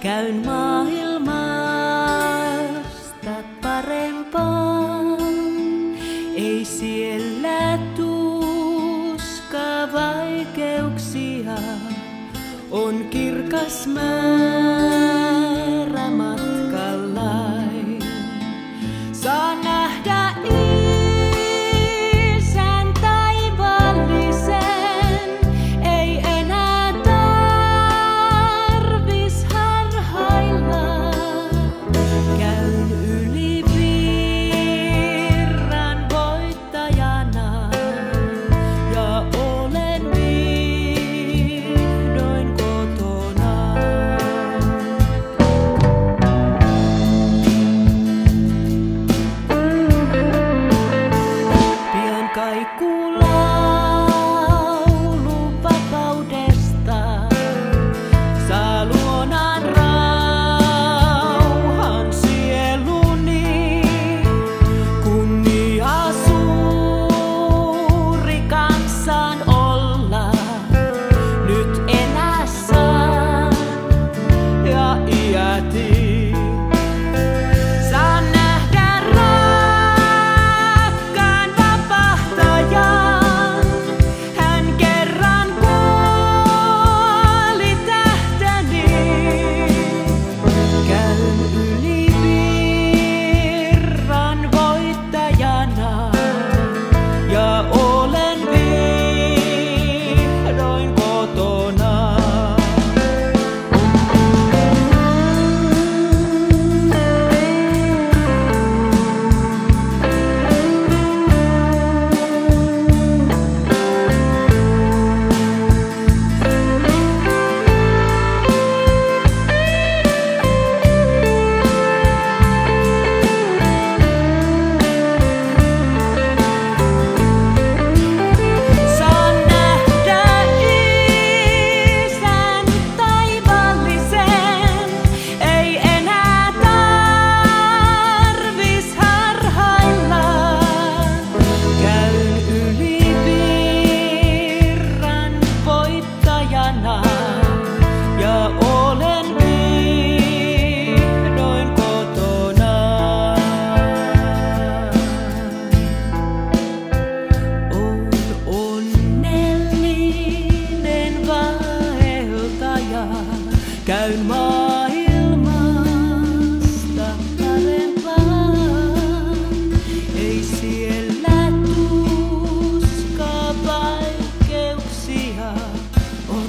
Käyn maailmasta parempaan, ei siellä tuska vaikeuksia, on kirkas määrä matka.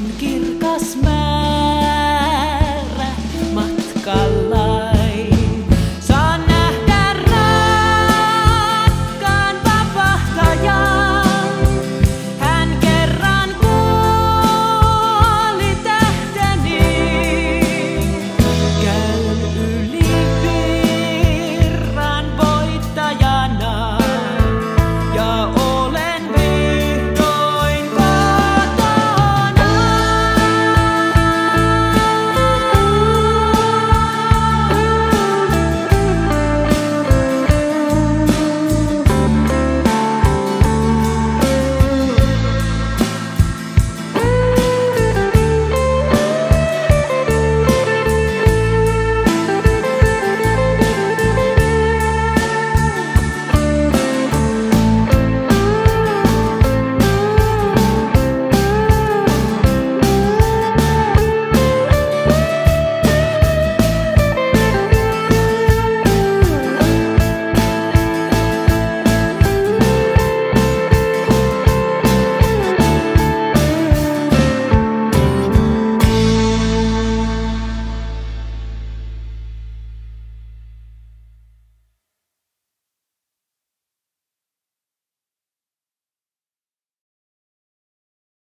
On kirkas mäe.